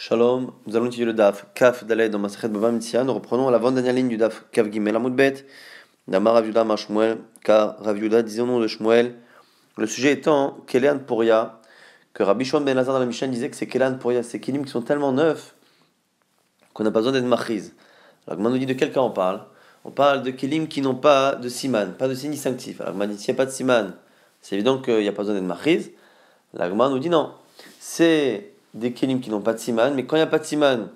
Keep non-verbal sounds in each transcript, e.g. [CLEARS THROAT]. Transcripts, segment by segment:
Shalom, nous allons étudier le DAF Kaf Daled dans Masachet Bava Mitzia. Nous reprenons la dernière ligne du DAF Kaf Gimel Amoudbet. Damar Raviuda Mar Shmuel, car Raviuda disait au nom de Shmuel. Le sujet étant Kelean Poria, que Rabbi Shimon Ben Lazar dans la Mishnah disait que c'est Kelean Poria, ces Kelim qui sont tellement neufs qu'on n'a pas besoin d'être machiz. Alors, nous dit de quel cas on parle? On parle de Kelim qui n'ont pas de siman, pas de signe distinctif. Alors, dit s'il n'y a pas de siman, c'est évident qu'il n'y a pas besoin d'être machiz. L'Agma nous dit non. C'est des kelim qui n'ont pas de siman, mais quand il n'y a pas de siman,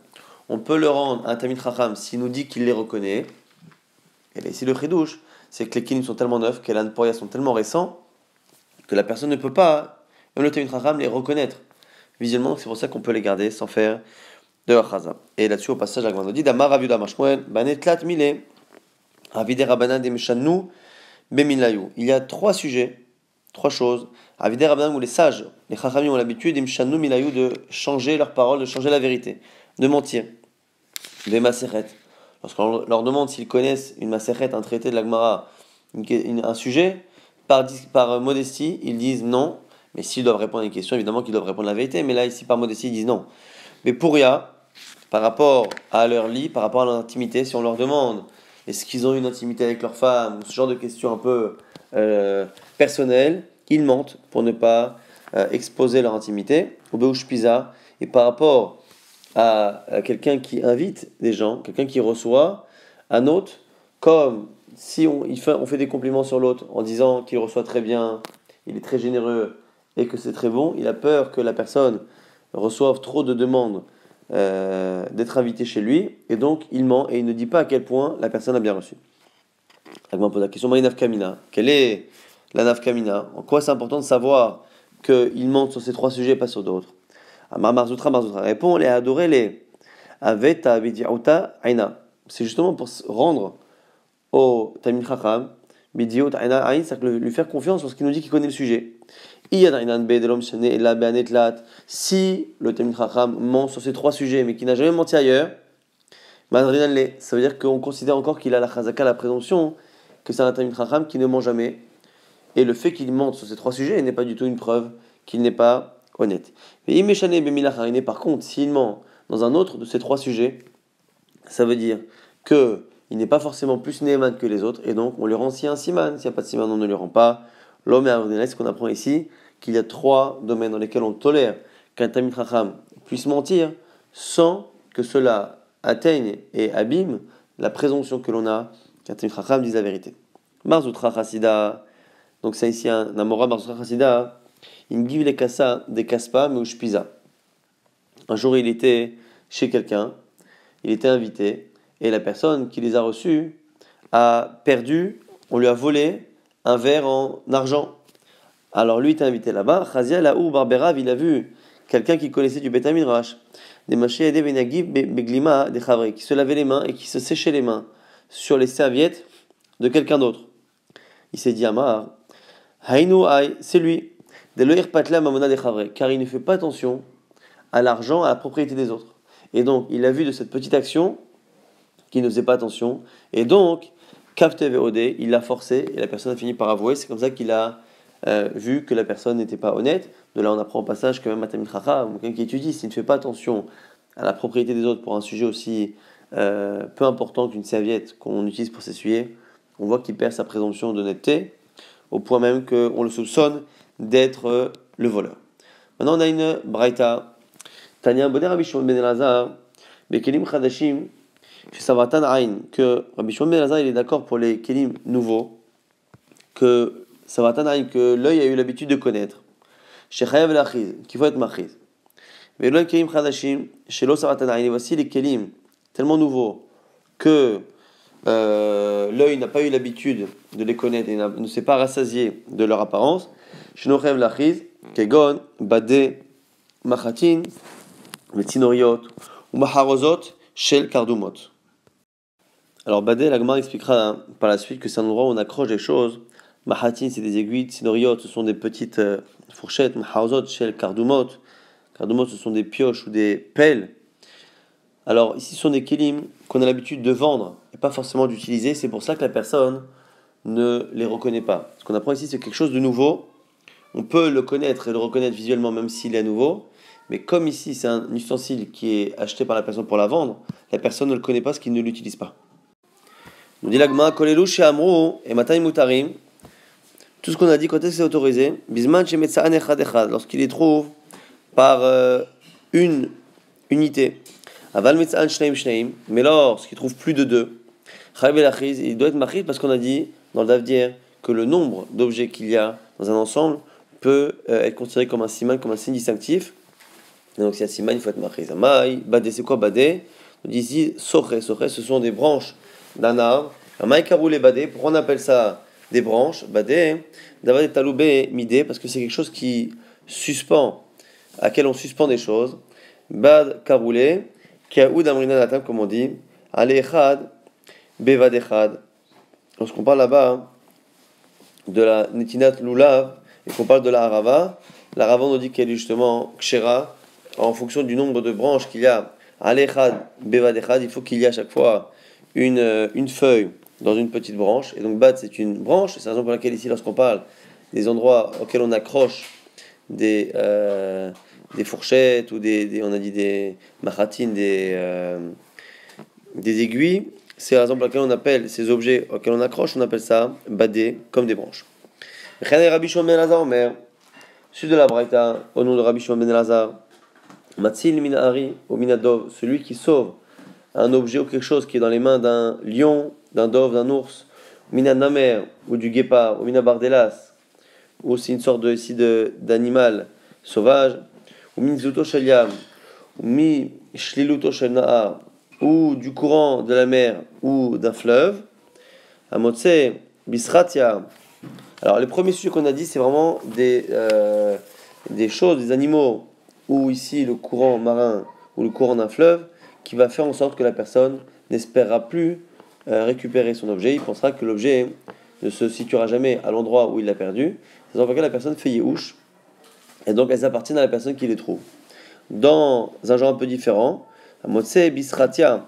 on peut le rendre à un tamid racham s'il nous dit qu'il les reconnaît. Et ici le chidouche, c'est que les kelim sont tellement neufs, que les sont tellement récents, que la personne ne peut pas, même le tamid racham, les reconnaître. Visuellement, c'est pour ça qu'on peut les garder sans faire de chaza. Et là-dessus, au passage, la dit Damar Raviuda Banetlat Mile, Avide Rabbanan de Meshanou, Bemilayou. Il y a trois sujets Trois choses. Avider Rabbanan ou les sages, les Chachamim ont l'habitude, Milayou, de changer leurs paroles, de changer la vérité, de mentir. Des Maseret. Lorsqu'on leur demande s'ils connaissent une Maseret, un traité de l'Agmara, un sujet, par, par modestie, ils disent non. Mais s'ils doivent répondre à une question, évidemment qu'ils doivent répondre la vérité. Mais là, ici, par modestie, ils disent non. Mais pour ya, par rapport à leur lit, par rapport à leur intimité, si on leur demande est-ce qu'ils ont une intimité avec leur femme, ce genre de questions un peu euh, personnels, ils mentent pour ne pas euh, exposer leur intimité. Ou pisa, et par rapport à, quelqu'un qui invite des gens, quelqu'un qui reçoit un autre, comme si on, fait, on fait des compliments sur l'autre en disant qu'il reçoit très bien, il est très généreux et que c'est très bon, il a peur que la personne reçoive trop de demandes euh, d'être invité chez lui, et donc il ment et il ne dit pas à quel point la personne a bien reçu. Agma pose la question, Maïnaf Kamina, quelle est la Nafkamina En quoi c'est important de savoir qu'il ment sur ces trois sujets, pas sur d'autres? Marzoutra, Marzoutra répond, les adorer les Aveta Bidiauta Aina. C'est justement pour rendre au Tamil Chacham, Aina Ain, c'est-à-dire lui faire confiance lorsqu'il nous dit qu'il connaît le sujet. Si le Tamil Chacham ment sur ces trois sujets, mais qu'il n'a jamais menti ailleurs, ça veut dire qu'on considère encore qu'il a la chazaka, la présomption, que c'est un Tamil Chacham qui ne ment jamais. Et le fait qu'il mente sur ces trois sujets n'est pas du tout une preuve qu'il n'est pas honnête. Mais par contre, s'il ment dans un autre de ces trois sujets, ça veut dire que il n'est pas forcément plus néman que les autres, et donc on lui rend si un siman. S'il n'y a pas de siman, on ne lui rend pas. L'homme est ce qu'on apprend ici, qu'il y a trois domaines dans lesquels on tolère qu'un Tamit puisse mentir sans que cela atteigne et abîme la présomption que l'on a qu'un Tamit dise la vérité. Marzoutra Chassida, donc c'est ici un Amora Chassida, il give les kassa des kaspa mais pisa. Un jour il était chez quelqu'un, il était invité, et la personne qui les a reçus a perdu, on lui a volé un verre en argent. Alors lui était invité là-bas, Chazia ou Barberav, il a vu quelqu'un qui connaissait du Betamidrash, des machés des beglima, des chavri, qui se lavait les mains et qui se séchait les mains sur les serviettes de quelqu'un d'autre. Il s'est dit Amar, Hainu c'est lui, car il ne fait pas attention à l'argent, à la propriété des autres. Et donc, il a vu de cette petite action qu'il ne faisait pas attention, et donc, VOD, il l'a forcé, et la personne a fini par avouer, c'est comme ça qu'il a euh, vu que la personne n'était pas honnête. De là, on apprend au passage que même Chacha, quelqu'un qui étudie, s'il ne fait pas attention à la propriété des autres pour un sujet aussi euh, peu important qu'une serviette qu'on utilise pour s'essuyer, on voit qu'il perd sa présomption d'honnêteté, au point même qu'on le soupçonne d'être euh, le voleur. Maintenant, on a une braïta. Tanya Boner Rabbi Shimon ben Elazar, Bekelim Chadashim, Savatan Ain, que Rabbi Shimon ben Elazar, il est d'accord pour les kelim nouveaux, que ça va que l'œil a eu l'habitude de connaître. Chez Chayav l'Achiz, qu'il faut être machiz. Mais l'œil kelim chadashim, chez l'eau et voici les kelim tellement nouveaux que euh, l'œil n'a pas eu l'habitude de les connaître et ne s'est pas rassasié de leur apparence. Chez Nochev l'Achiz, Kegon, Bade, Machatin, ou Maharozot, Shel Kardumot. Alors Badé, la expliquera hein, par la suite que c'est un endroit où on accroche des choses Mahatin, c'est des aiguilles. Sinoriot, ce sont des petites euh, fourchettes. Mahaozot, shel kardumot. Kardumot, ce sont des pioches ou des pelles. Alors, ici, ce sont des kelim qu'on a l'habitude de vendre pas forcément d'utiliser. C'est pour ça que la personne ne les reconnaît pas. Ce qu'on apprend ici, c'est quelque chose de nouveau. On peut le connaître et le reconnaître visuellement, même s'il est nouveau. Mais comme ici, c'est un ustensile qui est acheté par la personne pour la vendre, la personne ne le connaît pas parce qu'il ne l'utilise pas. Nous dit l'agma, kolelu chez Amrou et matai mutarim. Tout ce qu'on a dit, quand est-ce c'est autorisé Bisman chez lorsqu'il les trouve par euh, une unité. Aval shneim shneim, mais lorsqu'il trouve plus de deux, il doit être machid parce qu'on a dit dans le davdir que le nombre d'objets qu'il y a dans un ensemble peut euh, être considéré comme un siman, comme un signe distinctif. Et donc, si a siman, il faut être machid. Amai, badé, c'est quoi badé? On dit ici, soche, ce sont des branches d'un arbre. Amai karoulé badé, pourquoi on appelle ça des branches? Badé, d'avoir des taloubé midé, parce que c'est quelque chose qui suspend, à quel on suspend des choses. Bad karoulé, kiaoud amrina comme on dit. Ale echad, bevad echad. Lorsqu'on parle là-bas de la netinat lulav, et qu'on parle de la harava, la harava nous dit qu'elle est justement kshera, en fonction du nombre de branches qu'il y a. Alechad, bevad echad, il faut qu'il y ait à chaque fois une, euh, une feuille dans une petite branche. Et donc, bad, c'est une branche. C'est la raison pour laquelle, ici, lorsqu'on parle des endroits auxquels on accroche des, euh, des fourchettes ou des, on a dit des machatines, des, euh, des aiguilles, c'est pour laquelle on appelle ces objets auxquels on accroche, on appelle ça badé, comme des branches. Rabbi Shimon ben Omer, suite de la Braïta, au nom de Rabbi Shimon ben Matzil minari au minadov, celui qui sauve un objet ou quelque chose qui est dans les mains d'un lion, d'un dove, d'un ours, namer ou du guépard, ou minabardelas, ou c'est une sorte de, ici d'animal sauvage, ou minzuto shel ou mi shliluto ou du courant de la mer ou d'un fleuve, amotse bisratia. Alors les premiers sujets qu'on a dit, c'est vraiment des, euh, des choses, des animaux, ou ici le courant marin ou le courant d'un fleuve, qui va faire en sorte que la personne n'espérera plus euh, récupérer son objet, il pensera que l'objet ne se situera jamais à l'endroit où il l'a perdu. C'est pour que la personne fait yéhouch, et donc elles appartiennent à la personne qui les trouve. Dans un genre un peu différent, Motse bisratia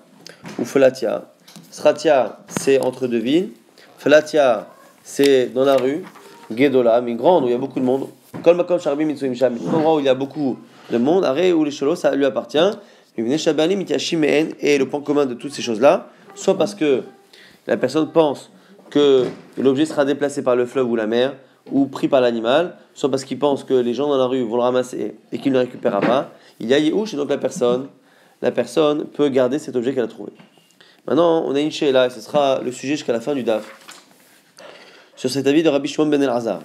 ou felatia. Sratia, c'est entre deux villes. Felatia, c'est dans la rue. Gedola, mais grande, où il y a beaucoup de monde. Kol sharbi mitsuim sham. endroit où il y a beaucoup de monde. Arrêt où les cholos, ça lui appartient. Et le point commun de toutes ces choses-là, soit parce que la personne pense que l'objet sera déplacé par le fleuve ou la mer, ou pris par l'animal, soit parce qu'il pense que les gens dans la rue vont le ramasser et qu'il ne le récupérera pas. Il y a Yehush, et donc la personne, la personne peut garder cet objet qu'elle a trouvé. Maintenant, on a une là, et ce sera le sujet jusqu'à la fin du DAF. Sur cet avis de Rabbi Shimon ben Elazar.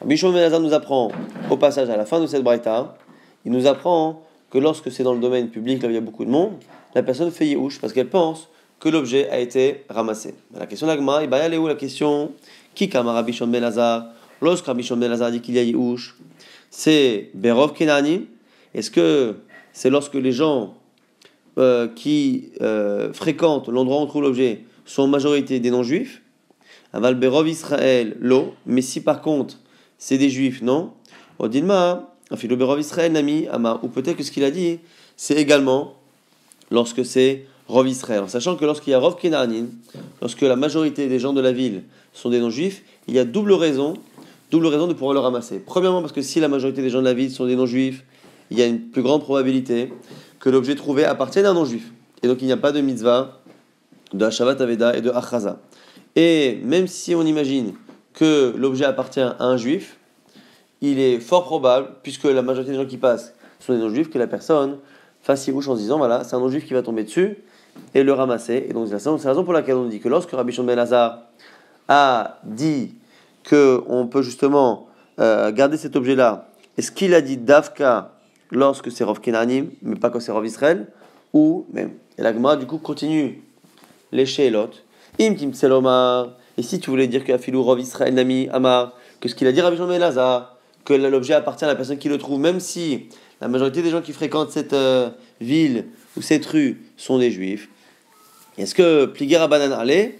Rabbi Shimon ben Elazar nous apprend, au passage à la fin de cette braïta, il nous apprend que lorsque c'est dans le domaine public, là où il y a beaucoup de monde, la personne fait Yehush parce qu'elle pense que l'objet a été ramassé. La question d'Agma, il va y où la question? Qui kama Rabbi Shimon ben Elazar? Lorsque Rabbi Shimon ben Elazar dit qu'il y a Yehush, c'est Berov Kenani? Est-ce que c'est lorsque les gens euh, qui euh, fréquentent l'endroit où on trouve l'objet sont en majorité des non-juifs Aval Berov Israël, l'eau. Mais si par contre c'est des juifs, non? Odilma, Berov Israël, Nami, Ama. Ou peut-être que ce qu'il a dit, c'est également lorsque c'est Rov Israël. En sachant que lorsqu'il y a Rov Kenanin, lorsque la majorité des gens de la ville sont des non-juifs, il y a double raison, double raison de pouvoir le ramasser. Premièrement, parce que si la majorité des gens de la ville sont des non-juifs, il y a une plus grande probabilité que l'objet trouvé appartienne à un non-juif. Et donc il n'y a pas de mitzvah de Hashavat Aveda et de Achaza. Et même si on imagine que l'objet appartient à un juif, il est fort probable, puisque la majorité des gens qui passent sont des non-juifs, que la personne fasse Yirouche en se disant voilà, c'est un non-juif qui va tomber dessus et le ramasser. Et donc c'est la raison pour laquelle on dit que lorsque Rabbi Shimon Ben a dit qu'on peut justement euh, garder cet objet-là, est-ce qu'il a dit Davka lorsque c'est Rov Kenanim, mais pas quand c'est Rov Israël, ou même. Et l'agma, du coup, continue les Sheelot. Im Kim Selomar. Et si tu voulais dire que Afilou Rov Israël Nami Amar, que ce qu'il a dit Rabbi Lazar, que l'objet appartient à la personne qui le trouve, même si la majorité des gens qui fréquentent cette euh, ville ou cette rue sont des juifs. Est-ce que Pliguer à Banan allait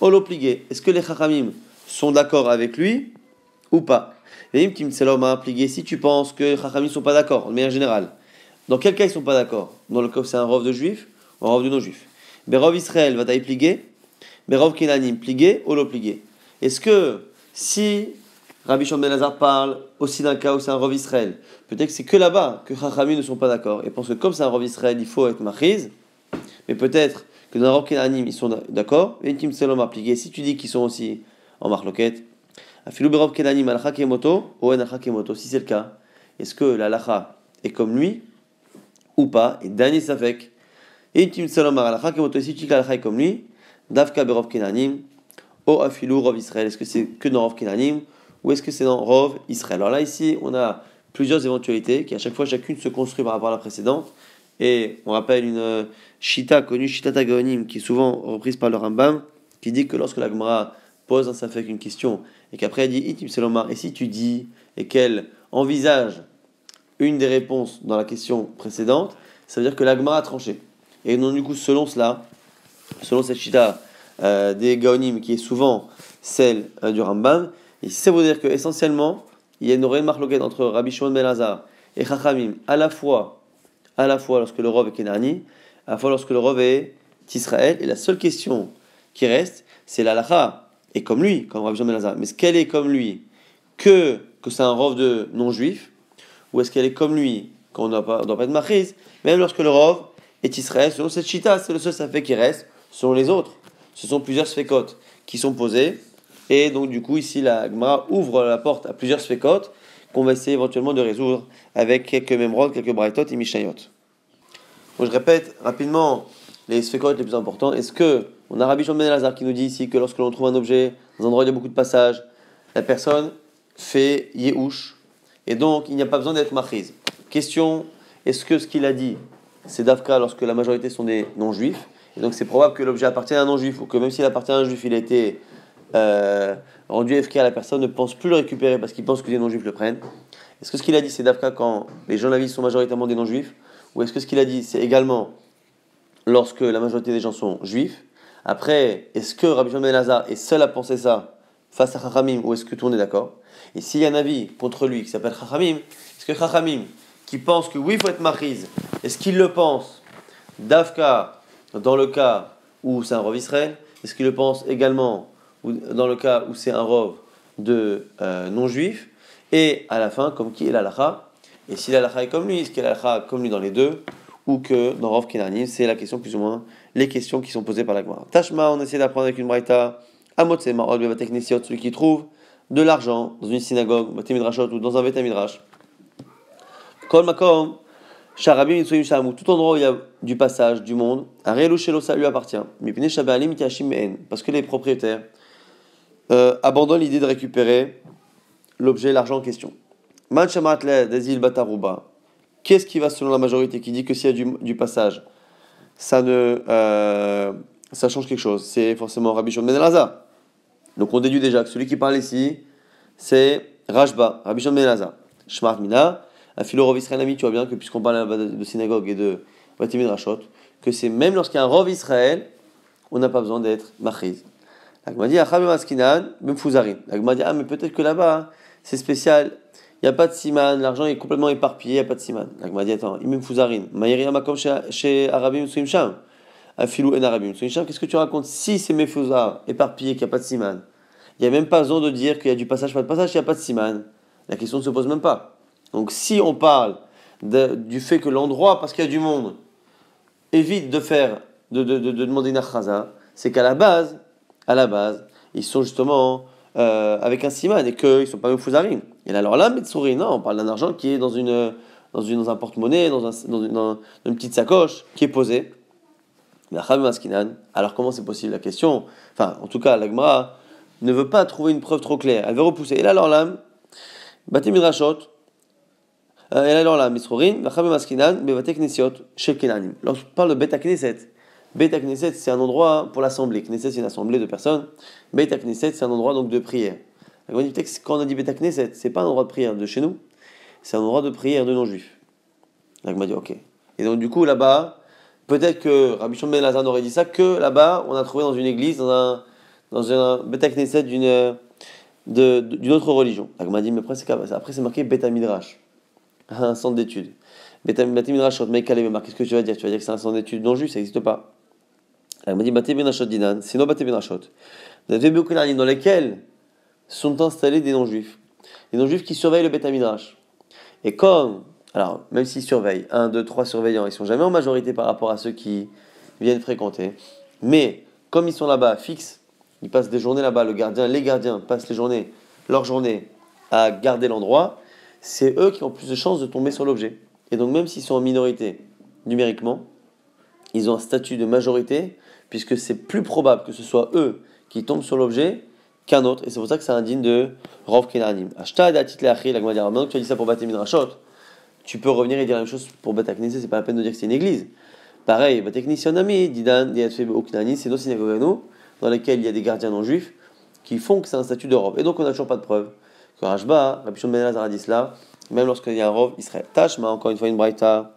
Olo. Est-ce que les Chachamim sont d'accord avec lui ou pas? Si tu penses que Chachamim ne sont pas d'accord, de manière générale, dans quel cas ils ne sont pas d'accord? Dans le cas où c'est un rov de juif ou un rov de non-juif Berov Israël va taille plier Berov Kenanim plier ou le plier Est-ce que si Rabbi Shimon Ben parle aussi d'un cas où c'est un Rov Israël. Peut-être que c'est que là-bas que Chachamim ne sont pas d'accord et pensent que comme c'est un Rov Israël, il faut être machiz. Mais peut-être que dans un Rov Kenanim, ils sont d'accord. Et Tim Selom appliqué. Si tu dis qu'ils sont aussi en marloquette, Afilou Berov Kenanim Alcha Kemoto, Oen Alcha Kemoto. Si c'est le cas, est-ce que la lacha est comme lui ou pas? Et dernier Safek. Et Tim Selom Alcha Kemoto. Si tu dis est comme lui, Davka Berov Kenanim, O Afilou Rov Israël. Est-ce que c'est que dans Rov Kenanim ou est-ce que c'est dans Rov Israël? Alors là, ici, on a plusieurs éventualités qui à chaque fois chacune se construit par rapport à la précédente. Et on rappelle une euh, Shita connue, Shita Tagonim, qui est souvent reprise par le Rambam, qui dit que lorsque la Gemara pose un Safek une question, et qu'après elle dit Itim Selomar, et si tu dis, et qu'elle envisage une des réponses dans la question précédente, ça veut dire que la Gemara a tranché. Et donc, du coup, selon cela, selon cette Shita euh, des Gaonim, qui est souvent celle euh, du Rambam, et ça veut dire que essentiellement, il y a une réelle marloquette entre Rabbi Shimon Ben et Chachamim, à la fois, à la fois lorsque le Rov est Kenani, à la fois lorsque le Rov est Israël. Et la seule question qui reste, c'est l'alacha. Et comme lui, comme Rabbi Ben Lazar. Mais est-ce qu'elle est comme lui que, que c'est un Rov de non-juif Ou est-ce qu'elle est comme lui qu'on ne doit pas, être machrise Même lorsque le Rov est Israël, selon cette chita, c'est le seul fait qui reste. Selon les autres, ce sont plusieurs sphécotes qui sont posées. Et donc, du coup, ici, la Gemara ouvre la porte à plusieurs sphécotes qu'on va essayer éventuellement de résoudre avec quelques memrods, quelques braithot et mishnayot. Bon, je répète rapidement les sphécotes les plus importants. Est-ce que on a Rabbi Jean Ben Lazar qui nous dit ici que lorsque l'on trouve un objet dans un endroit où il y a beaucoup de passages, la personne fait yéhouch et donc il n'y a pas besoin d'être machiz. Question est-ce que ce qu'il a dit c'est d'Afka lorsque la majorité sont des non-juifs? Et donc c'est probable que l'objet appartient à un non-juif ou que même s'il appartient à un juif, il a été euh, rendu FK à la personne ne pense plus le récupérer parce qu'il pense que les non-juifs le prennent. Est-ce que ce qu'il a dit c'est d'Afka quand les gens de la vie sont majoritairement des non-juifs? Ou est-ce que ce qu'il a dit c'est également lorsque la majorité des gens sont juifs? Après, est-ce que Rabbi Jean Ben est seul à penser ça face à Chachamim ou est-ce que tout le monde est d'accord? Et s'il y a un avis contre lui qui s'appelle Chachamim, est-ce que Chachamim qui pense que oui, il faut être marise, est-ce qu'il le pense d'Afka dans le cas où c'est un Rov Israël? Est-ce qu'il le pense également dans le cas où c'est un rov de euh, non-juif, et à la fin, comme qui est l'alacha, et si l'alacha est comme lui, est-ce qu'il est l'alacha comme lui dans les deux, ou que dans Rov Kenanim, c'est la question plus ou moins, les questions qui sont posées par la Gemara. Tashma, on essaie d'apprendre avec une braïta, Amotsema, celui qui trouve de l'argent dans une synagogue, ou dans un Betamidrash. Kol Makom, Sharabim tout endroit où il y a du passage, du monde, Arielu Shelo, ça lui appartient. Parce que les propriétaires, euh, abandonne l'idée de récupérer l'objet, l'argent en question. Qu'est-ce qui va selon la majorité qui dit que s'il y a du, passage, ça ne euh, ça change quelque chose C'est forcément Rabbi Shimon ben Elazar. Donc on déduit déjà que celui qui parle ici, c'est Rajba, Rabbi Shimon ben Elazar. Shmart Mina, un philo Israël tu vois bien que puisqu'on parle de synagogue et de Batim Rachot, que c'est même lorsqu'il y a un Rov Israël, on n'a pas besoin d'être machiz. L'agma dit, ah, mais peut-être que là-bas, c'est spécial, il n'y a pas de siman, l'argent est complètement éparpillé, il n'y a pas de siman. L'agma dit, attends, imem fouzarin, maïria makom chez Arabim Suimsham, afilou en Arabim Suimsham, qu'est-ce que tu racontes Si c'est mefuzar, éparpillé, qu'il n'y a pas de siman, il n'y a même pas besoin de dire qu'il y a du passage, pas de passage, il n'y a pas de siman. La question ne se pose même pas. Donc si on parle du fait que l'endroit, parce qu'il y a du monde, évite de faire, de, de, de, de demander une achaza, c'est qu'à la base, à la base, ils sont justement euh, avec un siman et qu'ils ne sont pas fouzarim. Et alors là, Metsuri, non, on parle d'un argent qui est dans, une, dans, une, dans un porte-monnaie, dans, un, dans, une, dans, une, petite sacoche qui est posée. Alors comment c'est possible la question? Enfin, en tout cas, l'Agmara ne veut pas trouver une preuve trop claire. Elle veut repousser. Et là, alors là, Batim Midrashot, euh, et là, alors là, Misrorin, Maskinan, Bevatek Nesiot, Shekenanim. Lorsqu'on parle de Beta Knesset, Beit Knesset, c'est un endroit pour l'assemblée. Knesset, c'est une assemblée de personnes. Beit Knesset, c'est un endroit donc de prière. Quand on a dit Knesset, c'est pas un endroit de prière de chez nous, c'est un endroit de prière de non-juifs. m'a dit ok. Et donc du coup là-bas, peut-être que Rabbi Shimon Ben aurait dit ça que là-bas, on a trouvé dans une église, dans un dans un Beit Knesset d'une d'une autre religion. m'a dit mais après c'est marqué Beit Midrash, [LAUGHS] un centre d'études. Beit Midrash, qu'est-ce que tu vas dire? Tu vas dire que c'est un centre d'études non juif, ça n'existe pas. Elle m'a dit Bate Benachot Dinan, sinon Bate Benachot. Dans lesquels sont installés des non-juifs. les non-juifs qui surveillent le Beth Et comme, alors même s'ils surveillent, un, deux, trois surveillants, ils sont jamais en majorité par rapport à ceux qui viennent fréquenter, mais comme ils sont là-bas fixes, ils passent des journées là-bas, le gardien, les gardiens passent les journées, leur journée à garder l'endroit, c'est eux qui ont plus de chances de tomber sur l'objet. Et donc même s'ils sont en minorité numériquement, ils ont un statut de majorité, puisque c'est plus probable que ce soit eux qui tombent sur l'objet qu'un autre, et c'est pour ça que c'est indigne de Rov Kenanim. Ashtad Atit Leachri, la dire, maintenant que tu as dit ça pour Bate Midrashot, tu peux revenir et dire la même chose pour Bate Knesset, c'est pas la peine de dire que c'est une église. Pareil, Bate Knesset Didan, Diatfeb Oknani, c'est nos synagogues dans lesquelles il y a des gardiens non juifs qui font que c'est un statut de Rov. Et donc on n'a toujours pas de preuve que Rajba, Rabbi Shimon Ben Elazar a dit cela, même lorsqu'il y a un Rov Israël. Tashma, encore une fois une braïta,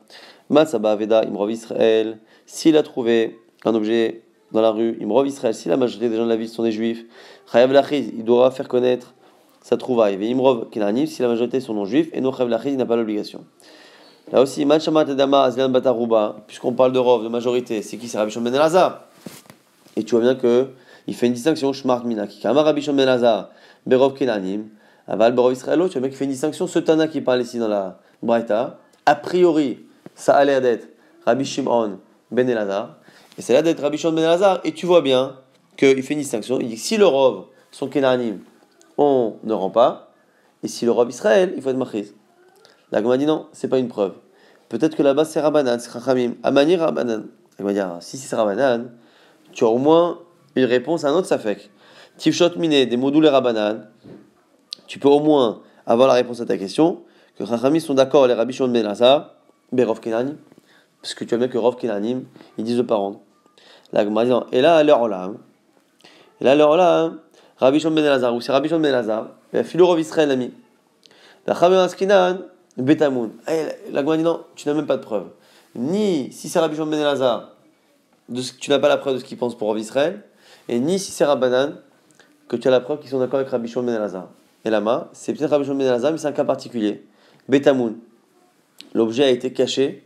Matsaba Veda, Imrov Israël, s'il a trouvé un objet dans la rue, Imrov Israël, si la majorité des gens de la ville sont des juifs, Chayav Lachiz, il doit faire connaître sa trouvaille. Et Imrov Kenanim, si la majorité sont non juifs, et non Chayav Lachiz, il n'a pas l'obligation. Là aussi, Azlan Bataruba, puisqu'on parle de Rov, de majorité, c'est qui? C'est Rabbi Shimon Ben Elazar. Et tu vois bien que il fait une distinction, Shmart Mina, qui Kama Rabbi Shimon Ben Elazar, Berov Kenanim, Aval Berov Israël, tu vois bien qu'il fait une distinction, ce Tana qui parle ici dans la Braïta, a priori, ça a l'air d'être Rabbi Shimon Ben Elazar, et c'est là d'être Rabbi Shimon Ben Elazar, et tu vois bien qu'il fait une distinction. Il dit que si le Rov sont Kenanim, on ne rend pas, et si le Rov Israël, il faut être Machiz. La Goma dit non, c'est pas une preuve. Peut-être que là-bas c'est Rabbanan, c'est Chachamim. Amani Rabbanan. La va dire si c'est Rabbanan, tu as au moins une réponse à un autre Safek. Tifshot Mine, des modules Rabbanan, tu peux au moins avoir la réponse à ta question, que Chachamim sont d'accord, les Rabbi Shimon Ben Elazar, Berov Kenanim, parce que tu as bien que Rov Kenanim, ils disent de parents. La Gemara et là, l'heure là, et là, l'heure là, Rabbi Shimon Ben Elazar, ou c'est Rabbi Shimon Ben Elazar, et Philo Rov Israël l'ami. La Chavim Askinan, Betamoun. La Gemara dit non, tu n'as même pas de preuve. Ni si c'est Rabbi Shimon Ben Elazar, de tu n'as pas la preuve de ce qu'il pense pour Rov Israël, et ni si c'est Rabbanan, que tu as la preuve qu'ils sont d'accord avec Rabbi Shimon Ben Elazar. Et là c'est peut-être Rabbi Shimon Ben Elazar, mais c'est un cas particulier. Betamoun. L'objet a été caché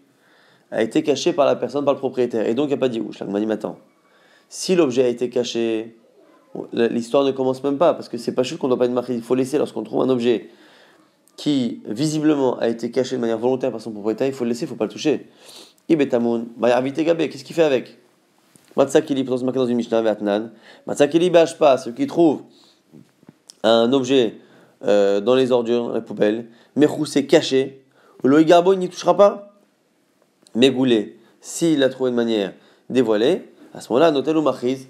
a été caché par la personne, par le propriétaire. Et donc, il n'y a pas dit Je m'a dit Attends, si l'objet a été caché, l'histoire ne commence même pas, parce que c'est pas juste qu'on ne doit pas être marqué. Il faut laisser, lorsqu'on trouve un objet qui, visiblement, a été caché de manière volontaire par son propriétaire, il faut le laisser, il ne faut pas le toucher. Ibetamoun, Gabé, qu'est-ce qu'il fait avec? Matsakili, dans une Mishnah, Vatnan. Matsakili, pas ceux qui trouvent un objet euh, dans les ordures, dans la poubelle, Mechou, c'est caché, le Garbo, il n'y touchera pas Mégoulé, s'il l'a trouvé de manière dévoilée, à ce moment-là, notel ou machiz,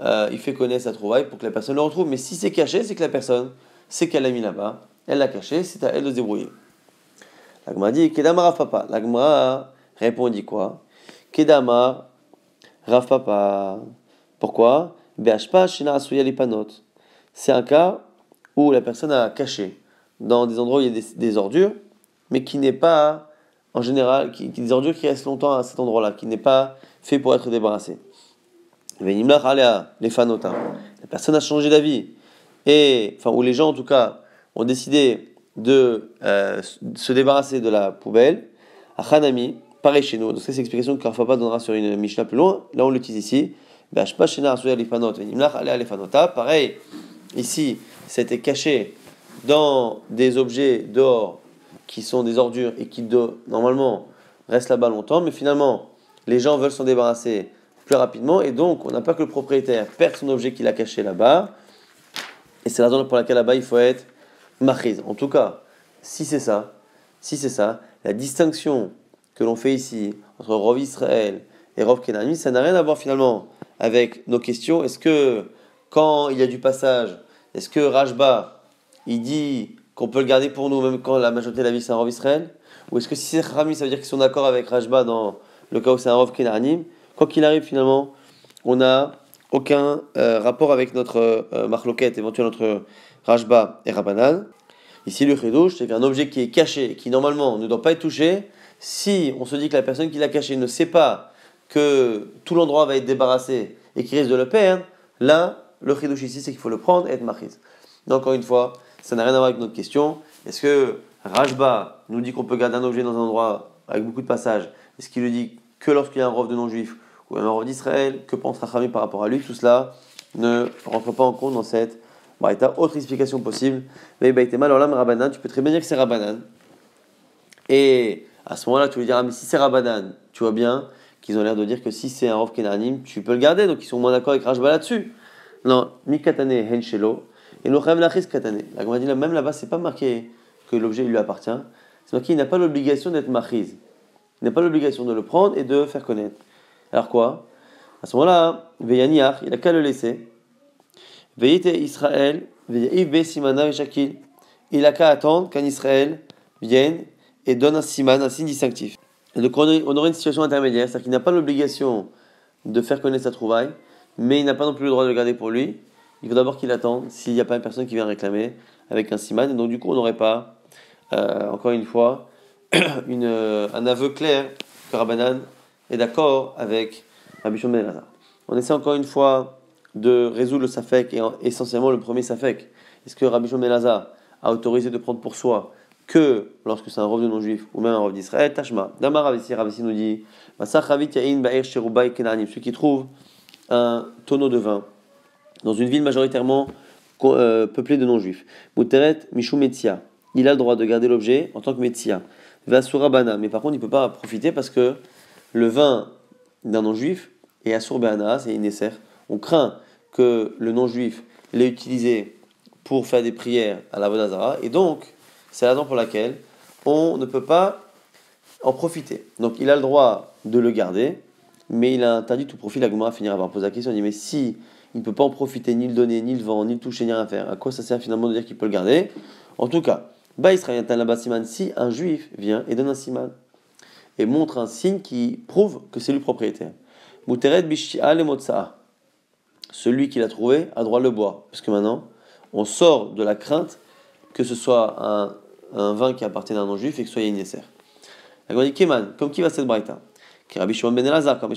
euh, il fait connaître sa trouvaille pour que la personne le retrouve. Mais si c'est caché, c'est que la personne sait qu'elle l'a mis là-bas, elle l'a caché, c'est à elle de se débrouiller. L'agma dit Kedama Papa. L'agma répondit quoi? Kedama Rav Papa. Pourquoi? C'est un cas où la personne a caché dans des endroits où il y a des ordures, mais qui n'est pas en général, qui, qui, des ordures qui restent longtemps à cet endroit-là, qui n'est pas fait pour être débarrassé. La personne a changé d'avis, et, enfin, ou les gens en tout cas ont décidé de euh, se débarrasser de la poubelle. À Hanami, pareil chez nous. Donc, c'est l'explication que Karfapa donnera sur une Mishnah plus loin. Là, on l'utilise ici. Pareil, ici, c'était caché dans des objets dehors qui sont des ordures et qui normalement restent là-bas longtemps, mais finalement les gens veulent s'en débarrasser plus rapidement et donc on n'a pas que le propriétaire perd son objet qu'il a caché là-bas et c'est la raison pour laquelle là-bas il faut être machiz. En tout cas, si c'est ça, si c'est ça, la distinction que l'on fait ici entre Rov Israël et Rov Kenani, ça n'a rien à voir finalement avec nos questions. Est-ce que quand il y a du passage, est-ce que Rajba il dit qu'on peut le garder pour nous même quand la majorité de la vie c'est un Rov Israël Ou est-ce que si c'est Rami, ça veut dire qu'ils sont d'accord avec Rajba dans le cas où c'est un Rov Kenanim Quoi qu'il arrive finalement, on n'a aucun euh, rapport avec notre euh, marloquette, éventuellement notre Rajba et Rabbanan. Ici, le chidouche, c'est qu'un objet qui est caché, qui normalement ne doit pas être touché, si on se dit que la personne qui l'a caché ne sait pas que tout l'endroit va être débarrassé et qu'il risque de le perdre, là, le chidouche ici, c'est qu'il faut le prendre et être machiz. Encore une fois, ça n'a rien à voir avec notre question. Est-ce que Rajba nous dit qu'on peut garder un objet dans un endroit avec beaucoup de passages? Est-ce qu'il le dit que lorsqu'il y a un rov de non-juif ou un rov d'Israël? Que pense Rachamim par rapport à lui? Tout cela ne rentre pas en compte dans cette Braïta, autre explication possible. Mais Baïtema, alors là, Rabanan, tu peux très bien dire que c'est Rabanan. Et à ce moment-là, tu veux dire, ah, mais si c'est Rabanan, tu vois bien qu'ils ont l'air de dire que si c'est un Rav Kenanim, tu peux le garder, donc ils sont moins d'accord avec Rajba là-dessus. Non, mi katane et l'ochem lachis katane. La dit même là-bas, c'est pas marqué que l'objet lui appartient, c'est marqué qu'il n'a pas l'obligation d'être machiz. Il n'a pas l'obligation de le prendre et de faire connaître. Alors quoi? À ce moment-là, Veyaniach, il a qu'à le laisser. Veyite Israël, Veyite Simana. Il a qu'à attendre qu'un Israël vienne et donne un siman, un signe distinctif. donc on aurait une situation intermédiaire, c'est-à-dire qu'il n'a pas l'obligation de faire connaître sa trouvaille, mais il n'a pas non plus le droit de le garder pour lui. Il faut d'abord qu'il attende s'il n'y a pas une personne qui vient réclamer avec un siman. Et donc du coup, on n'aurait pas, euh, encore une fois, [CLEARS THROAT] euh, un aveu clair que Rabbanan est d'accord avec Rabbi Shimon ben On essaie encore une fois de résoudre le safek et essentiellement le premier safek. Est-ce que Rabbi Shimon ben a autorisé de prendre pour soi que lorsque c'est un robe de non-juif ou même un robe d'Israël, Tashma. Damar Ravisi, Ravisi nous dit celui qui trouve un tonneau de vin dans une ville majoritairement euh, peuplée de non-juifs. Muteret Mishou Metzia. Il a le droit de garder l'objet en tant que Metzia. Vasurabana. Mais par contre, il ne peut pas profiter parce que le vin d'un non-juif est Asurbana, c'est Inesser. On craint que le non-juif l'ait utilisé pour faire des prières à la Vodazara et donc c'est la raison pour laquelle on ne peut pas en profiter. Donc il a le droit de le garder, mais il a interdit tout profit. La Gomara finira par poser la question. Il dit Mais si il ne peut pas en profiter, ni le donner, ni le vendre, ni le toucher, ni rien faire, à quoi ça sert finalement de dire qu'il peut le garder? En tout cas, si un juif vient et donne un siman et montre un signe qui prouve que c'est lui propriétaire. Celui qui l'a trouvé a droit le boire. Parce que maintenant, on sort de la crainte que ce soit un vin qui appartient à un non-juif et que ce soit dit Keman, comme qui va cette braïta? Rabbi Shimon ben Elazar, comme.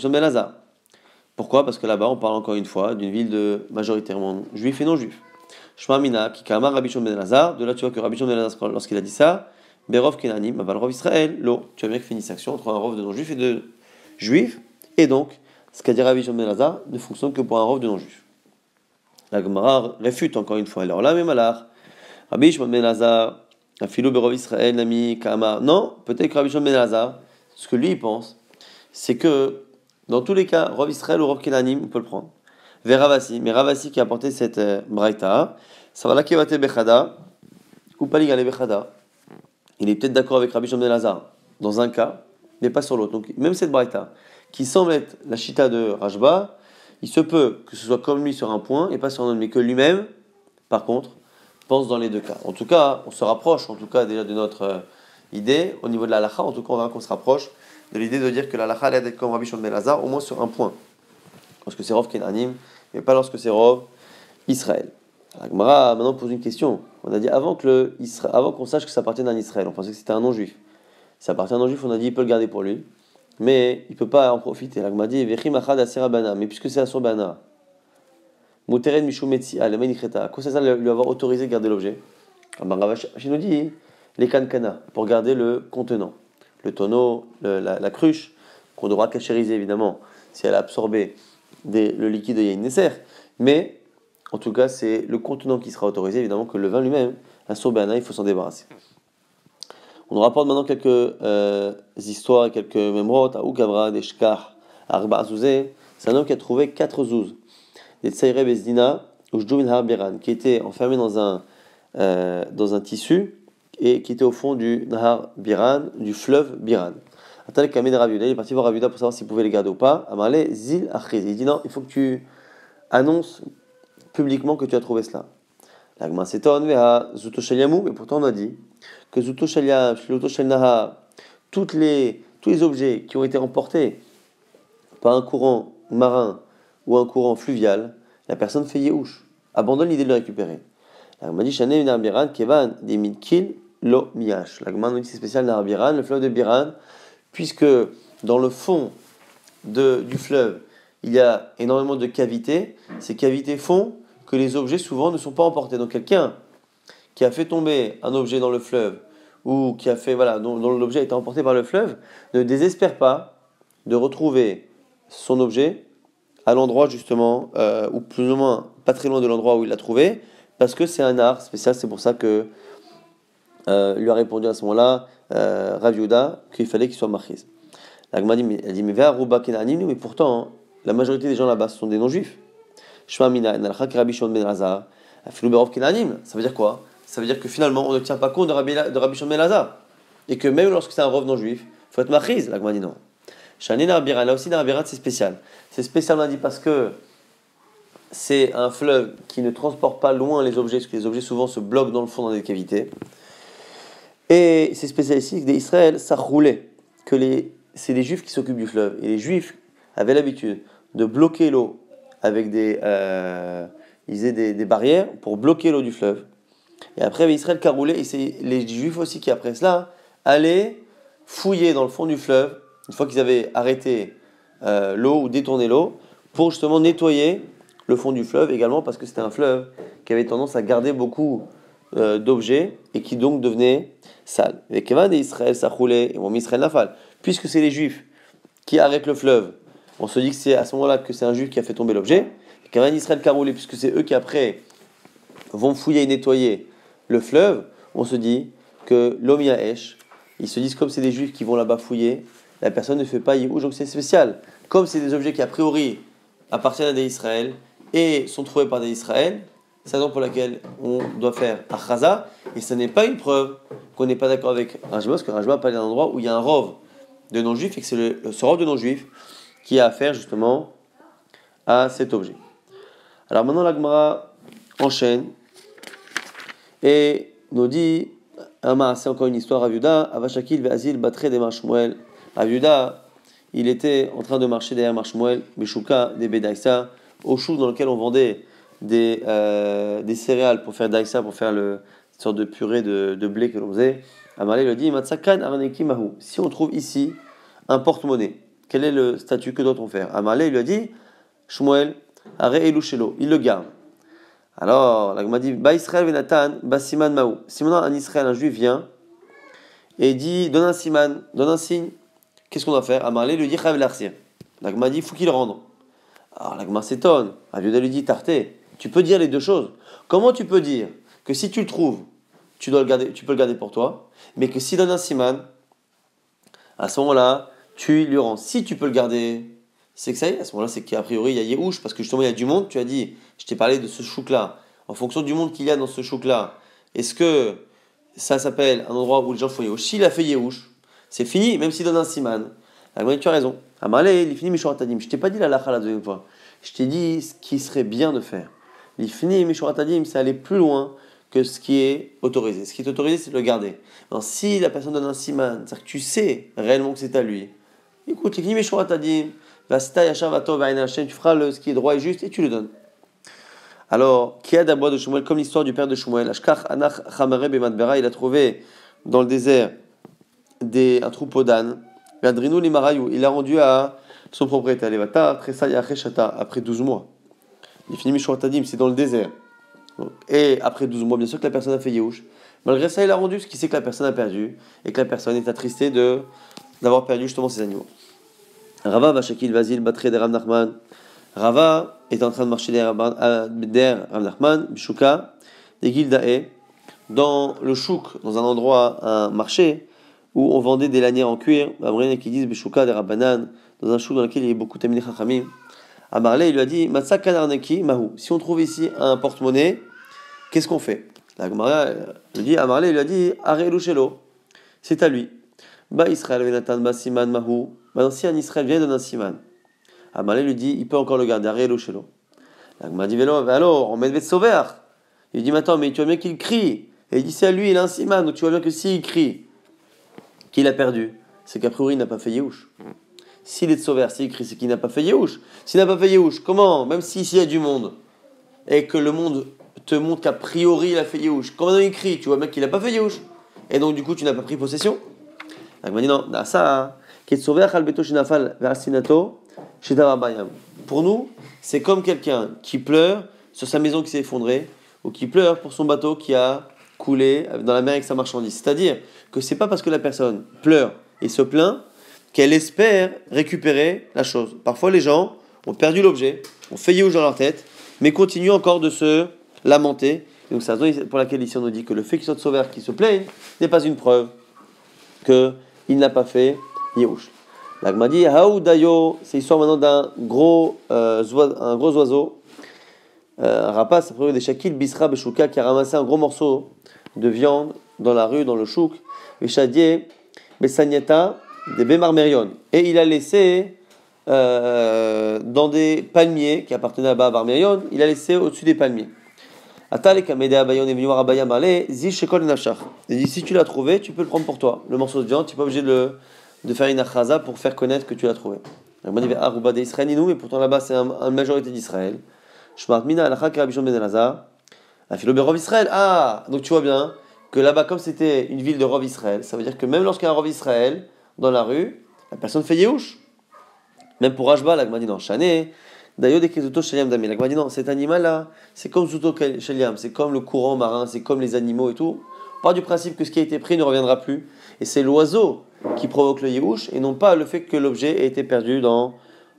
Pourquoi? Parce que là-bas, on parle encore une fois d'une ville de majoritairement juifs et non-juifs. Shma Mina, qui kama Rabbi Shimon ben Elazar. De là, tu vois que Rabbi Shimon ben Elazar, lorsqu'il a dit ça, Berov Kenanim, Aval Rov Israël, l'eau. Tu vois bien qu'il fait une distinction entre un rov de non-juifs et de juifs. Et donc, ce qu'a dit Rabbi Shimon ben Elazar ne fonctionne que pour un rov de non-juifs. La Gemara réfute encore une fois. Alors là, même alors, Rabbi Shimon ben Elazar, Philo Berov Israël, Nami, Kama. Non, peut-être que Rabbi Shimon Ben ce que lui il pense, c'est que dans tous les cas, Rov Israël ou Rov Kenanim, on peut le prendre. Vers mais Ravasi qui a apporté cette euh, braïta, ça va la kevate Bechada, ou Paligale Bechada. Il est peut-être d'accord avec Rabbi Shimon Ben dans un cas, mais pas sur l'autre. Donc même cette braïta, qui semble être la chita de Rajba, il se peut que ce soit comme lui sur un point et pas sur un autre, mais que lui-même, par contre, pense dans les deux cas. En tout cas, on se rapproche, en tout cas, déjà de notre euh, idée au niveau de la lacha. En tout cas, on va qu'on se rapproche de l'idée de dire que la lacha être comme Rabbi Shimon ben au moins sur un point. Lorsque c'est Rov Kenanim, mais pas lorsque c'est Rov Israël. La Gemara maintenant pose une question. On a dit avant qu'on sache que ça appartient à un Israël, on pensait que c'était un non-juif. Ça appartient à un non-juif, on a dit il peut le garder pour lui, mais il peut pas en profiter. La Gemara dit mais puisque c'est à Bana, Mouteren Mishumetsi, ah, À quoi ça lui avoir autorisé de garder l'objet? Ah, ben, Je nous dit les kankana, pour garder le contenant. Le tonneau, la, cruche, qu'on devra cachériser évidemment, si elle a absorbé le liquide, il y a une nécessaire. Mais, en tout cas, c'est le contenant qui sera autorisé, évidemment, que le vin lui-même, un sorbana, il faut s'en débarrasser. On nous rapporte maintenant quelques euh, histoires quelques mémoires. À Ougavra, des Shkar, Arba C'est un homme qui a trouvé quatre zouzes des Tsaïre Bezdina, Biran, qui était enfermé dans un, euh, dans un tissu et qui était au fond du Nahar Biran, du fleuve Biran. Atal Kamed il est parti voir Raviuda pour savoir s'il pouvait les garder ou pas. Amarle Zil Achiz. Il dit non, il faut que tu annonces publiquement que tu as trouvé cela. L'agma s'étonne, Zuto mais pourtant on a dit que Zuto toutes les, tous les objets qui ont été emportés par un courant marin ou un courant fluvial, la personne fait Yehush, abandonne l'idée de le récupérer. La m'a dit Narbiran, Kevan, des Midkil, Lo Miyash. La nous dit c'est spécial Narbiran, le fleuve de Biran, puisque dans le fond de, du fleuve, il y a énormément de cavités. Ces cavités font que les objets souvent ne sont pas emportés. Donc quelqu'un qui a fait tomber un objet dans le fleuve ou qui a fait voilà dont, dont l'objet a été emporté par le fleuve ne désespère pas de retrouver son objet à l'endroit justement, euh, ou plus ou moins pas très loin de l'endroit où il l'a trouvé, parce que c'est un art spécial, c'est pour ça que euh, lui a répondu à ce moment-là euh, Rav qu'il fallait qu'il soit marquise. La Gemara dit, elle dit, mais mais pourtant, hein, la majorité des gens là-bas sont des non-juifs. Ça veut dire quoi? Ça veut dire que finalement, on ne tient pas compte de Rabbi, de Rabbi ben Et que même lorsque c'est un rov non-juif, il faut être marquise. La Gemara dit non. Là aussi, c'est spécial. C'est spécial, on dit, parce que c'est un fleuve qui ne transporte pas loin les objets, parce que les objets souvent se bloquent dans le fond dans des cavités. Et c'est spécial ici que d'Israël, ça roulait, que les, c'est les juifs qui s'occupent du fleuve. Et les juifs avaient l'habitude de bloquer l'eau avec des, euh, ils des, des, barrières pour bloquer l'eau du fleuve. Et après, il Israël qui a roulé, et c'est les juifs aussi qui, après cela, allaient fouiller dans le fond du fleuve, une fois qu'ils avaient arrêté euh, l'eau ou détourné l'eau, pour justement nettoyer le fond du fleuve également, parce que c'était un fleuve qui avait tendance à garder beaucoup euh, d'objets et qui donc devenait sale. Et Kevan et Israël, ça roulait, et mon Israël Nafal. Puisque c'est les juifs qui arrêtent le fleuve, on se dit que c'est à ce moment-là que c'est un juif qui a fait tomber l'objet. Kevan Israël qui a roulé, puisque c'est eux qui après vont fouiller et nettoyer le fleuve, on se dit que l'homme Esh, ils se disent comme c'est des juifs qui vont là-bas fouiller, la personne ne fait pas Yehouj, donc c'est spécial. Comme c'est des objets qui a priori appartiennent à des Israël et sont trouvés par des Israël, c'est la raison pour laquelle on doit faire Achaza, et ce n'est pas une preuve qu'on n'est pas d'accord avec Rajma, parce que Rajma parle d'un endroit où il y a un rov de non-juifs, et que c'est le, ce rov de non-juifs qui a affaire justement à cet objet. Alors maintenant, la Gemara enchaîne et nous dit c'est encore une histoire Aviuda, Avashakil Ve'azil Batre de Marshmuel. Aviuda, il était en train de marcher derrière Marshmuel, Beshuka, des Bedaïsa, au chou dans lequel on vendait des, euh, des céréales pour faire daïsa, pour faire le, sorte de purée de, blé que l'on faisait. Amalé lui dit. Si on trouve ici un porte-monnaie, quel est le statut que doit-on faire? Amalé lui a dit Shmuel, Are Elushelo, il le garde. Alors, la m'a dit Ba Israël Venatan, Siman. Si maintenant un Israël, un juif vient et dit Donne un siman, donne un signe, qu'est-ce qu'on doit faire? Amalé lui dit Chav Larsir. La m'a dit faut qu'il rende. Alors la Gemara s'étonne. Lui dit Tarté, tu peux dire les deux choses. Comment tu peux dire que si tu le trouves, tu, dois le garder, tu peux le garder pour toi, mais que s'il donne un siman, à ce moment-là, tu lui rends. Si tu peux le garder, c'est que ça y est, à ce moment-là, c'est qu'a priori, il y a Yehush, parce que justement, il y a du monde. Tu as dit, je t'ai parlé de ce chouk-là. En fonction du monde qu'il y a dans ce chouk-là, est-ce que ça s'appelle un endroit où les gens font Yehush S'il a fait Yehush, c'est fini, même s'il donne un siman. La tu as raison. Amalé, il finit Mishorat Je t'ai pas dit la lacha la deuxième fois. Je t'ai dit ce qui serait bien de faire. L'ifni Mishorat c'est aller plus loin que ce qui est autorisé. Ce qui est autorisé, c'est de le garder. Alors, si la personne donne un siman, c'est-à-dire que tu sais réellement que c'est à lui, écoute, Vasta Yashar Vato tu feras le, ce qui est droit et juste et tu le donnes. Alors, qui a d'abord de Shmuel, comme l'histoire du père de Shmuel, Ashkach Anach Chamare Bemadbera, il a trouvé dans le désert des, un troupeau d'ânes il a rendu à son propriétaire. Après 12 mois. Il finit Mishwatadim, c'est dans le désert. Et après 12 mois, bien sûr que la personne a fait Yehush. Malgré ça, il a rendu ce qui sait que la personne a perdu et que la personne est attristée de, d'avoir perdu justement ses animaux. Rava Vashakil Vazil Batre de Rav Nachman. Rava est en train de marcher derrière Rav Nachman, Bishuka, des Gildae, dans le chouk, dans un endroit, un marché, où on vendait des lanières en cuir, qui disent Beshuka des Rabbanan, dans un chou dans lequel il y a beaucoup de Chachamim. Amarle, il lui a dit Matsa Kanarnaki Mahu. Si on trouve ici un porte-monnaie, qu'est-ce qu'on fait La Gemara lui dit Amarle, lui a dit Arelu Shelo. C'est à lui. Ba Israël Venatan Ba Siman Mahu. Maintenant, si un Israël vient d'un Siman, Amarle lui dit Il peut encore le garder. Arelu Shelo. La Gemara dit Alors, on met le sauver. Il dit attends, mais tu vois bien qu'il crie. Et il dit C'est à lui, il a un Siman. Donc tu vois bien que s'il crie, qu'il a perdu, c'est qu'a priori il n'a pas fait Yehush. S'il est de sauver, s'il écrit, c'est qu'il n'a pas fait Yehush. S'il n'a pas fait Yehush, comment? Même si ici il y a du monde, et que le monde te montre qu'a priori il a fait Yehush, comment il écrit Tu vois mec qu'il n'a pas fait Yehush. Et donc du coup tu n'as pas pris possession Il m'a dit non, ça, pour nous, c'est comme quelqu'un qui pleure sur sa maison qui s'est effondrée, ou qui pleure pour son bateau qui a coulé dans la mer avec sa marchandise. C'est-à-dire que c'est pas parce que la personne pleure et se plaint qu'elle espère récupérer la chose. Parfois, les gens ont perdu l'objet, ont fait aux dans leur tête, mais continuent encore de se lamenter Donc c'est la raison pour laquelle ici on nous dit que le fait qu'il soit sauvé, qu'il se plaigne, n'est pas une preuve qu'il n'a pas fait Yehush. L'agma dit Haoudayo, c'est l'histoire maintenant d'un gros, euh, un gros oiseau, euh, un rapace, après des shakil, bisra, beshuka, qui a ramassé un gros morceau de viande dans la rue, dans le chouk, Veshadier, Besanyeta, des Bemarmerion. Et il a laissé euh, dans des palmiers qui appartenaient à Barmerion, il a laissé au-dessus des palmiers. Il dit si tu l'as trouvé, tu peux le prendre pour toi. Le morceau de viande, tu n'es pas obligé de, le, de faire une achaza pour faire connaître que tu l'as trouvé. Aruba mais pourtant là-bas c'est une majorité d'Israël. Mina Ben. Rov Israël. Ah, donc tu vois bien que là-bas, comme c'était une ville de Rov Israël, ça veut dire que même lorsqu'il y a un Rov Israël dans la rue, la personne fait Yehush. Même pour Ashba, la dit non, Chané. D'ailleurs, des Sheliam. La dit non, cet animal-là, c'est comme Zuto c'est comme le courant marin, c'est comme les animaux et tout. On part du principe que ce qui a été pris ne reviendra plus. Et c'est l'oiseau qui provoque le Yehush et non pas le fait que l'objet ait été perdu dans,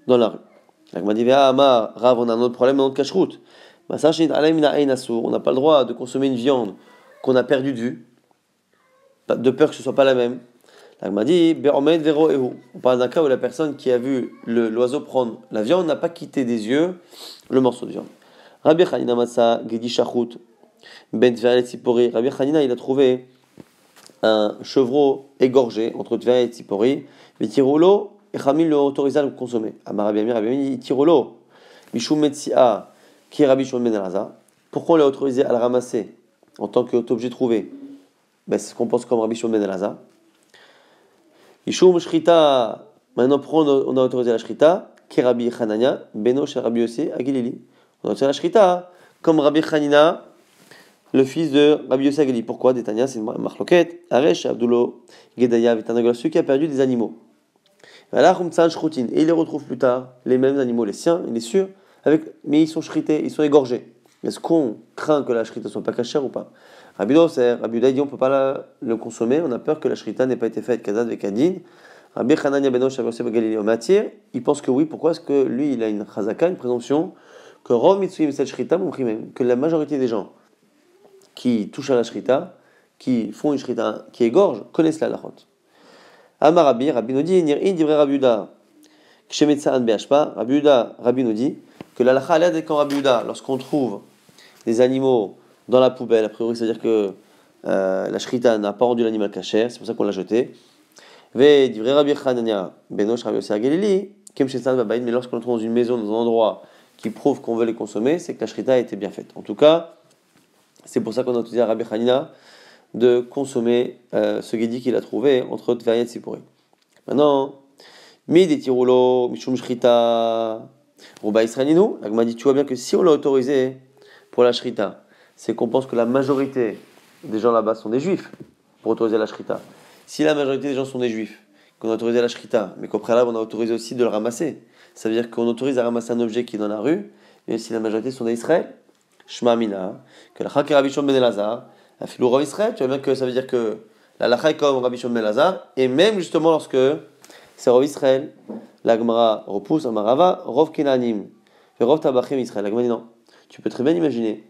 dans la rue. Dit ah, Amar, Rav, on a un autre problème dans notre cache-route. On n'a pas le droit de consommer une viande qu'on a perdue de vue, de peur que ce soit pas la même. M'a dit, on parle d'un cas où la personne qui a vu l'oiseau prendre la viande n'a pas quitté des yeux le morceau de viande. Rabbi Chanina Matsa, Gedi Shachut, Ben Tzipori. Rabbi Chanina, il a trouvé un chevreau égorgé entre Tveret et Tzipori. Mais Tirolo, et Chamil l'a autorisé à le consommer. Amar Rabbi Amir, Rabbi Amir, Tirolo, Mishum Metsia, qui Rabbi Shimon Ben Pourquoi on l'a autorisé à le ramasser en tant qu'objet trouvé ben, C'est ce qu'on pense comme Rabbi Shimon Ben. Ishum Shrita, maintenant pourquoi on a autorisé la Shrita Qui Rabbi Hanania, Beno Rabbi Yossi, Agilili. On a autorisé la Shrita comme Rabbi Hanina, le fils de Rabbi Yossi Agilili. Pourquoi? Détania, c'est une marloquette. Aresh Abdullo Gedaya, celui qui a perdu des animaux. Et il les retrouve plus tard, les mêmes animaux, les siens, il est sûr, avec, mais ils sont shrités, ils sont égorgés. Est-ce qu'on craint que la shrita soit pas cachère ou pas? Rabbi Rabbi dit on ne peut pas le consommer, on a peur que la shrita n'ait pas été faite kazad vekadin. Rabbi Chananya Beno Matir, il pense que oui, pourquoi Est-ce que lui il a une chazaka, une présomption que Rov Mitsuyim cette shrita que la majorité des gens qui touchent à la shrita, qui font une shrita, qui égorgent, connaissent la lachot. Amar Rabbi, Rabbi nous dit, Nir in Rabbi Uda, Kshemetzaan Beashpa, Rabbi que la lacha quand Rabbi lorsqu'on trouve des animaux dans la poubelle, a priori, c'est-à-dire que euh, la shrita n'a pas rendu l'animal cachère, c'est pour ça qu'on l'a jeté. mais lorsqu'on le trouve dans une maison, dans un endroit qui prouve qu'on veut les consommer, c'est que la shrita a été bien faite. En tout cas, c'est pour ça qu'on a utilisé à Rabbi Hanina de consommer euh, ce guédi qu'il a trouvé entre Tveria et Tzipori. Maintenant, Midi Tirulo, Mishum Shrita, Rouba Israelino, m'a dit, tu vois bien que si on l'a autorisé pour la shrita, c'est qu'on pense que la majorité des gens là-bas sont des juifs pour autoriser la shrita. Si la majorité des gens sont des juifs, qu'on a autorisé la shrita, mais qu'au préalable on a autorisé aussi de le ramasser, ça veut dire qu'on autorise à ramasser un objet qui est dans la rue, et si la majorité sont d'Israël, Shma Mina, que la Chak Rabbi Ben Elazar, la Filou Israël, tu vois bien que ça veut dire que la Lacha comme Rabbi Ben Elazar, et même justement lorsque c'est Rav Israël, l'Agmara repousse Amarava, Rov Kenanim, et Rov Tabachim Israël. L'Agmara dit non. Tu peux très bien imaginer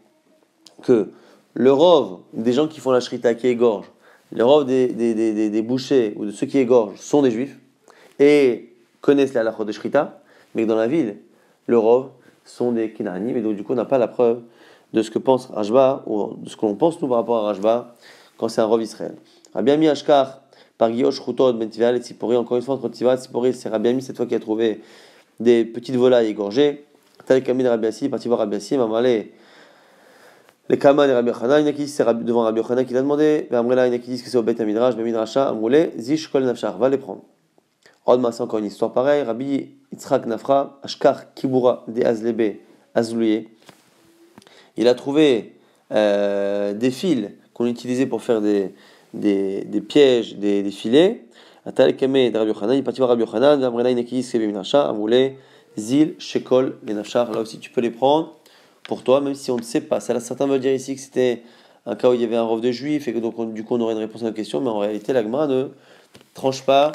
que le Rov des gens qui font la shrita, qui égorgent, le Rov des, des, des, des, bouchers ou de ceux qui égorgent sont des juifs et connaissent la halachot de shrita, mais que dans la ville, le Rov sont des Kenanim, et donc du coup on n'a pas la preuve de ce que pense Rajba, ou de ce que l'on pense nous par rapport à Rajba quand c'est un Rov Israël. Rabbi Ami Ashkar, par Guillaume Routot, Ben et Tzipori. Encore une fois, entre Tival et Tzipori, c'est Rabbi Ami cette fois qui a trouvé des petites volailles égorgées. Tel Kami de Rabbi Assi, parti voir aller les Kama de Rabbi Yochanan, il y a qui disent c'est devant Rabbi Yochanan qui l'a demandé. Amrela, il y a qui disent que c'est au Beth Midrash, Ben Midrasha, Amroulé, Zish Kol Nafshar, va les prendre. Rodma, c'est encore une histoire pareille. Rabbi Yitzhak Nafra, Ashkar Kibura de Azlebe, Azlouye. Il a trouvé euh, des fils qu'on utilisait pour faire des, des, des pièges, des, des filets. Atal Kame Rabbi Yochanan, il partit voir Rabbi Yochanan, Amrena Ineki Sebe Minasha, Amoulé, Zil, Shekol, Menachar. Là aussi, tu peux les prendre pour toi, même si on ne sait pas. Certains veulent dire ici que c'était un cas où il y avait un rov de juif et que donc du coup on aurait une réponse à la question, mais en réalité, l'Agma ne tranche pas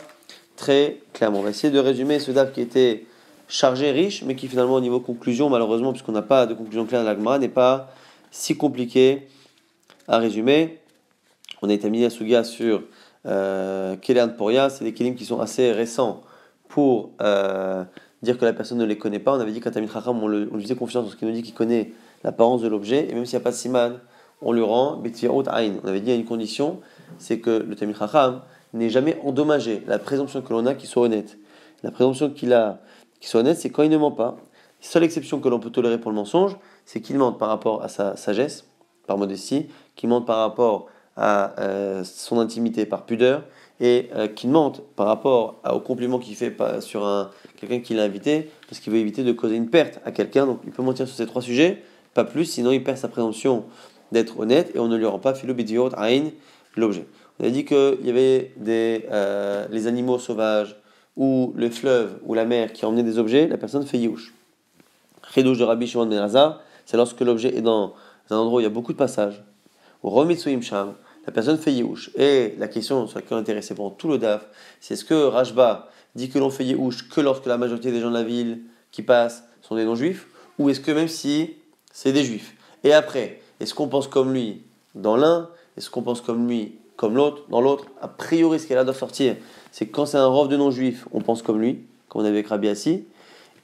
très clairement. On va essayer de résumer ce DAF qui était chargé, riche, mais qui finalement au niveau conclusion, malheureusement, puisqu'on n'a pas de conclusion claire de l'Agma, n'est pas si compliqué à résumer, on a établi la suga sur euh, Kéléan Poria, c'est des kélim qui sont assez récents pour euh, dire que la personne ne les connaît pas. On avait dit qu'à Tamit Chacham, on, on lui faisait confiance parce qu'il nous dit qu'il connaît l'apparence de l'objet, et même s'il n'y a pas de siman, on le rend Betirot Ain. On avait dit à une condition, c'est que le Tamit Chacham n'est jamais endommagé. La présomption que l'on a qu'il soit honnête. La présomption qu'il a qu'il soit honnête, c'est quand il ne ment pas. La seule exception que l'on peut tolérer pour le mensonge, c'est qu'il mente par rapport à sa sagesse, par modestie, qu'il mente par rapport à euh, son intimité par pudeur et euh, qu'il mente par rapport au compliment qu'il fait sur un, quelqu'un qui l'a invité parce qu'il veut éviter de causer une perte à quelqu'un. Donc il peut mentir sur ces trois sujets, pas plus, sinon il perd sa présomption d'être honnête et on ne lui rend pas philo aïn l'objet. On a dit qu'il y avait euh, les animaux sauvages ou le fleuve ou la mer qui emmenaient des objets, la personne fait youch. Chidouche de Rabbi Shimon Ben c'est lorsque l'objet est dans un endroit où il y a beaucoup de passages. La personne fait Yehush. Et la question sur laquelle on intéressé pendant tout le DAF, c'est est-ce que Rajba dit que l'on fait Yehush que lorsque la majorité des gens de la ville qui passent sont des non-juifs, ou est-ce que même si c'est des juifs? Et après, est-ce qu'on pense comme lui dans l'un? Est-ce qu'on pense comme lui comme l'autre Dans l'autre? A priori, ce qu'elle a doit sortir, c'est que quand c'est un rov de non-juifs, on pense comme lui, comme on avait avec Rabbi Assi.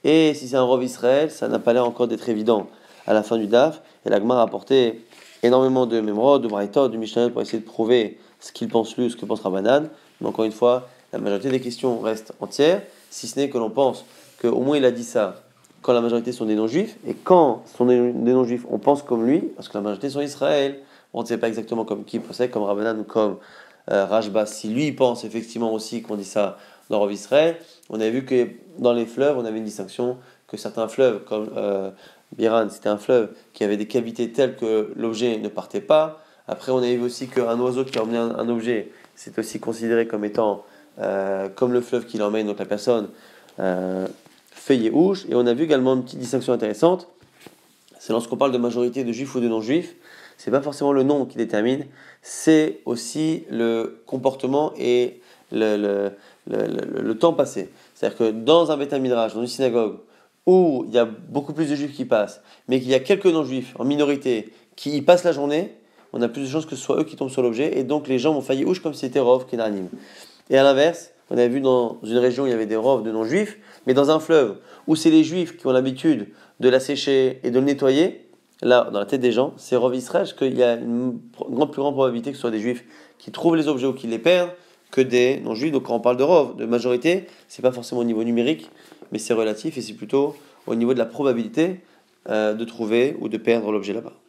Et si c'est un rov Israël, ça n'a pas l'air encore d'être évident à la fin du DAF. Et l'Agmar a apporté énormément de Memrod, de Braïtot, de Mishnah pour essayer de prouver ce qu'il pense lui, ce que pense Rabbanan. Mais encore une fois, la majorité des questions restent entières, si ce n'est que l'on pense qu'au moins il a dit ça quand la majorité sont des non-juifs, et quand sont des non-juifs, on pense comme lui, parce que la majorité sont Israël. On ne sait pas exactement comme qui possède, comme Rabbanan ou comme euh, Rajba. Si lui pense effectivement aussi qu'on dit ça dans Rav Israël, on a vu que dans les fleuves, on avait une distinction que certains fleuves, comme euh, Biran, c'était un fleuve qui avait des cavités telles que l'objet ne partait pas. Après, on a vu aussi qu'un oiseau qui emmenait un, objet, c'est aussi considéré comme étant euh, comme le fleuve qui l'emmène, donc la personne euh, fait Yéhouch. Et on a vu également une petite distinction intéressante c'est lorsqu'on parle de majorité de juifs ou de non-juifs, c'est pas forcément le nom qui détermine, c'est aussi le comportement et le, le, temps passé. C'est-à-dire que dans un Beth Midrash, dans une synagogue, où il y a beaucoup plus de juifs qui passent, mais qu'il y a quelques non-juifs en minorité qui y passent la journée, on a plus de chances que ce soit eux qui tombent sur l'objet, et donc les gens vont faillir ouche comme si c'était Rov qui n'anime. Et à l'inverse, on a vu dans une région où il y avait des Rov de non-juifs, mais dans un fleuve où c'est les juifs qui ont l'habitude de la sécher et de le nettoyer, là, dans la tête des gens, c'est Rov Israël, qu'il y a une plus grande probabilité que ce soit des juifs qui trouvent les objets ou qui les perdent que des non-juifs. Donc quand on parle de Rov, de majorité, c'est pas forcément au niveau numérique, mais c'est relatif et c'est plutôt au niveau de la probabilité euh, de trouver ou de perdre l'objet là-bas.